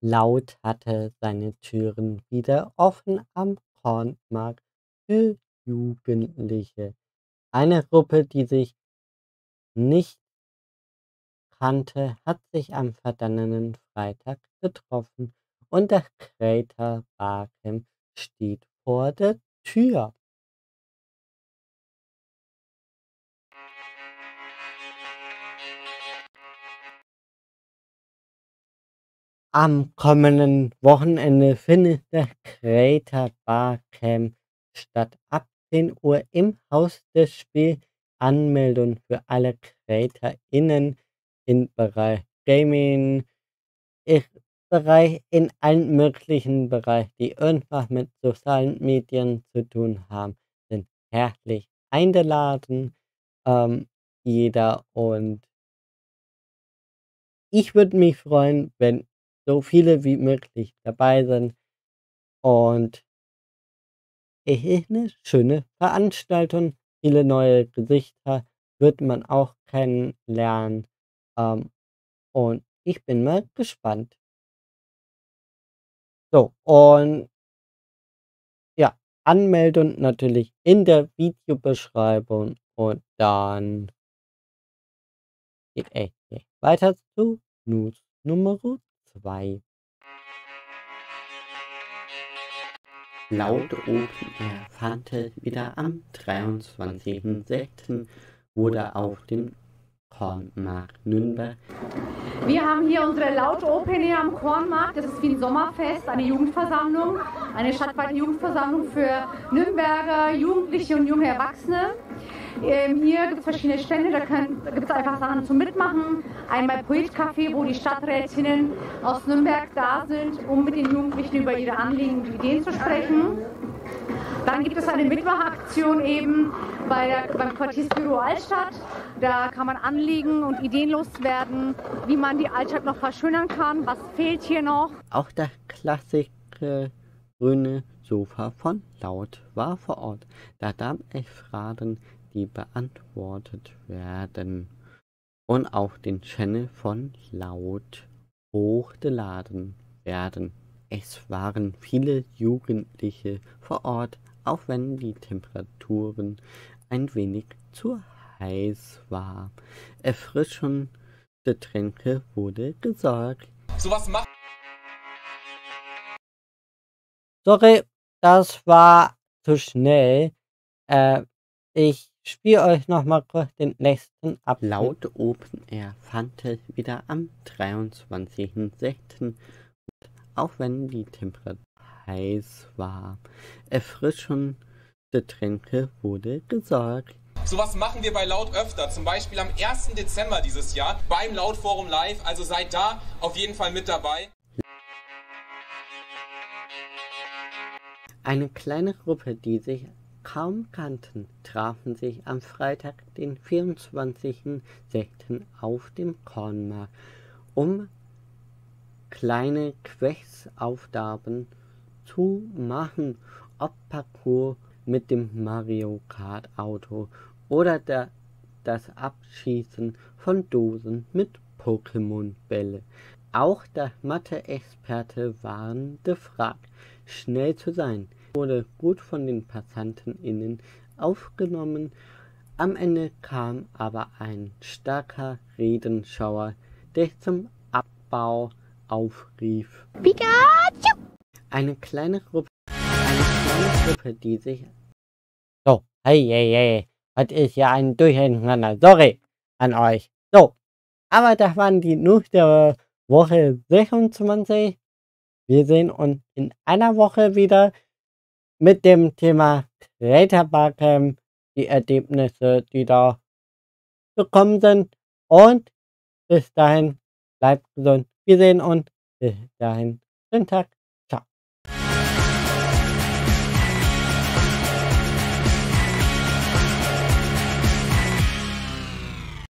Laut hatte seine Türen wieder offen am Kornmarkt für Jugendliche. Eine Gruppe, die sich nicht kannte, hat sich am vergangenen Freitag getroffen und das Crater Barcamp steht vor der Tür. Am kommenden Wochenende findet das Creator Barcamp statt. Ab 10 Uhr im Haus des Spiels. Anmeldung für alle CreatorInnen im Bereich Gaming, Bereich in allen möglichen Bereichen, die irgendwas mit sozialen Medien zu tun haben, sind herzlich eingeladen. Ähm, jeder und ich würde mich freuen, wenn so viele wie möglich dabei sind. Und es ist eine schöne Veranstaltung. Viele neue Gesichter wird man auch kennenlernen. Ähm, und ich bin mal gespannt. So, und ja, Anmeldung natürlich in der Videobeschreibung und dann geht es weiter zu News Nummer 2. Laut Open Air fand wieder am 23.06. wurde auf dem Kornmarkt Nürnberg. Wir haben hier unsere Laut Open Air am Kornmarkt. Das ist wie ein Sommerfest, eine Jugendversammlung, eine stadtweite Jugendversammlung für Nürnberger Jugendliche und junge Erwachsene. Ähm, hier gibt es verschiedene Stände, da, da gibt es einfach Sachen zum Mitmachen. Einmal Poetcafé, wo die Stadträtinnen aus Nürnberg da sind, um mit den Jugendlichen über ihre Anliegen und Ideen zu sprechen. Dann gibt es eine Mittwochaktion eben bei der, beim Quartiersbüro Altstadt. Da kann man Anliegen und Ideen loswerden, wie man die Altstadt noch verschönern kann. Was fehlt hier noch? Auch der klassische grüne Sofa von Laut war vor Ort. Da gab es Fragen, die beantwortet werden und auf den Channel von Laut hochgeladen werden. Es waren viele Jugendliche vor Ort, auch wenn die Temperaturen ein wenig zu heiß war. Erfrischende Tränke wurde gesorgt. So was macht. Sorry, das war zu schnell. Äh, ich spiele euch noch mal kurz den nächsten ab. Laut Open Air fand es wieder am 23.06. Auch wenn die Temperatur heiß war. Erfrischende Tränke wurde gesorgt. Sowas machen wir bei Laut öfter, zum Beispiel am 1. Dezember dieses Jahr beim Lautforum Live. Also seid da auf jeden Fall mit dabei. Eine kleine Gruppe, die sich kaum kannten, trafen sich am Freitag, den 24.06. auf dem Kornmarkt, um kleine Questaufgaben zu machen, ob Parcours mit dem Mario Kart Auto oder der, das Abschießen von Dosen mit Pokémon-Bälle. Auch der Mathe-Experte waren gefragt, schnell zu sein wurde gut von den PassantInnen aufgenommen. Am Ende kam aber ein starker Redenschauer, der zum Abbau aufrief. Pikachu! Eine kleine Gruppe, eine kleine Gruppe, die sich... So, hey, hey, hey, das ist ja ein Durcheinander. Sorry an euch. So, aber das waren die News der Woche 26. Wir sehen uns in einer Woche wieder mit dem Thema Creator Barcamp, die Ergebnisse, die da gekommen sind. Und bis dahin, bleibt gesund. Wir sehen uns. Bis dahin, schönen Tag.